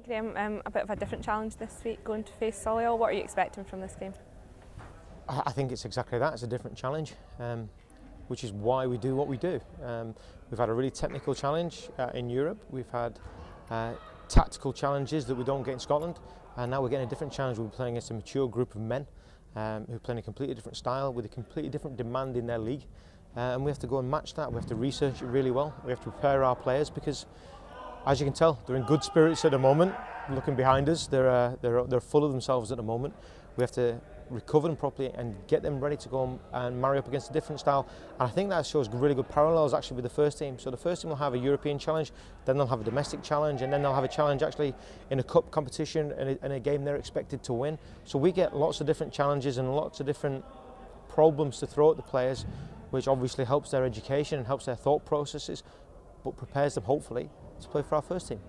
Graeme, um, a bit of a different challenge this week going to face Solihull. What are you expecting from this game? I think it's exactly that. It's a different challenge, um, which is why we do what we do. Um, we've had a really technical challenge uh, in Europe. We've had uh, tactical challenges that we don't get in Scotland, and now we're getting a different challenge. We're playing against a mature group of men um, who play in a completely different style with a completely different demand in their league, uh, and we have to go and match that. We have to research it really well. We have to prepare our players because as you can tell, they're in good spirits at the moment. Looking behind us, they're, uh, they're, they're full of themselves at the moment. We have to recover them properly and get them ready to go and marry up against a different style. And I think that shows really good parallels actually with the first team. So the first team will have a European challenge, then they'll have a domestic challenge, and then they'll have a challenge actually in a cup competition and a, and a game they're expected to win. So we get lots of different challenges and lots of different problems to throw at the players, which obviously helps their education and helps their thought processes, but prepares them hopefully to play for our first team.